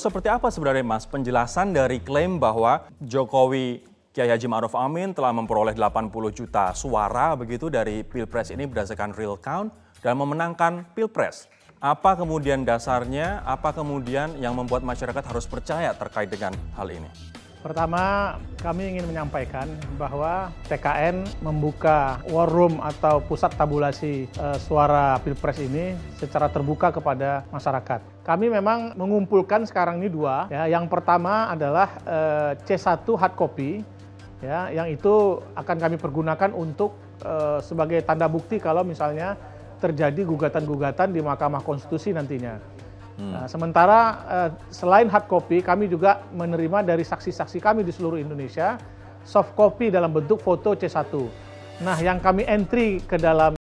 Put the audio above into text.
Seperti apa sebenarnya Mas penjelasan dari klaim bahwa Jokowi Kiai Haji Ma'ruf Amin telah memperoleh 80 juta suara begitu dari Pilpres ini berdasarkan real count dan memenangkan Pilpres. Apa kemudian dasarnya, apa kemudian yang membuat masyarakat harus percaya terkait dengan hal ini? Pertama, kami ingin menyampaikan bahwa TKN membuka war room atau pusat tabulasi e, suara Pilpres ini secara terbuka kepada masyarakat. Kami memang mengumpulkan sekarang ini dua. Ya. Yang pertama adalah e, C1 hard copy, ya, yang itu akan kami pergunakan untuk e, sebagai tanda bukti kalau misalnya terjadi gugatan-gugatan di Mahkamah Konstitusi nantinya. Hmm. Nah, sementara uh, selain hard copy, kami juga menerima dari saksi-saksi kami di seluruh Indonesia soft copy dalam bentuk foto C1. Nah, yang kami entry ke dalam